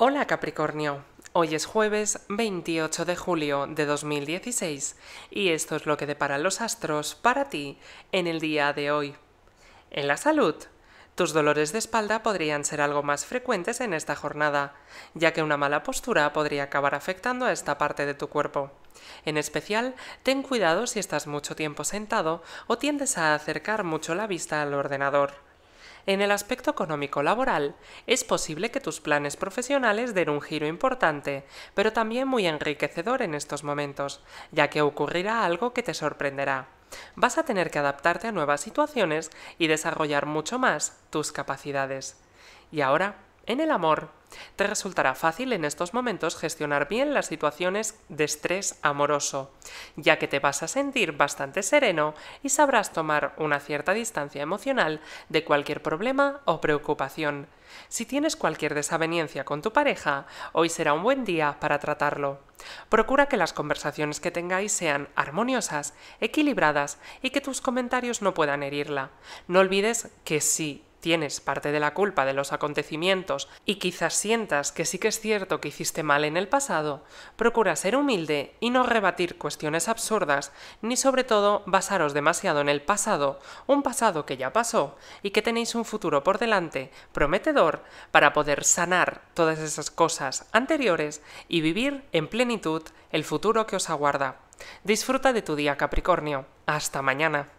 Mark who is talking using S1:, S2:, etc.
S1: Hola Capricornio, hoy es jueves 28 de julio de 2016 y esto es lo que deparan los astros para ti en el día de hoy. En la salud, tus dolores de espalda podrían ser algo más frecuentes en esta jornada, ya que una mala postura podría acabar afectando a esta parte de tu cuerpo. En especial, ten cuidado si estás mucho tiempo sentado o tiendes a acercar mucho la vista al ordenador. En el aspecto económico laboral, es posible que tus planes profesionales den un giro importante, pero también muy enriquecedor en estos momentos, ya que ocurrirá algo que te sorprenderá. Vas a tener que adaptarte a nuevas situaciones y desarrollar mucho más tus capacidades. Y ahora, en el amor, te resultará fácil en estos momentos gestionar bien las situaciones de estrés amoroso, ya que te vas a sentir bastante sereno y sabrás tomar una cierta distancia emocional de cualquier problema o preocupación. Si tienes cualquier desaveniencia con tu pareja, hoy será un buen día para tratarlo. Procura que las conversaciones que tengáis sean armoniosas, equilibradas y que tus comentarios no puedan herirla. No olvides que sí tienes parte de la culpa de los acontecimientos y quizás sientas que sí que es cierto que hiciste mal en el pasado, procura ser humilde y no rebatir cuestiones absurdas, ni sobre todo basaros demasiado en el pasado, un pasado que ya pasó y que tenéis un futuro por delante prometedor para poder sanar todas esas cosas anteriores y vivir en plenitud el futuro que os aguarda. Disfruta de tu día Capricornio. Hasta mañana.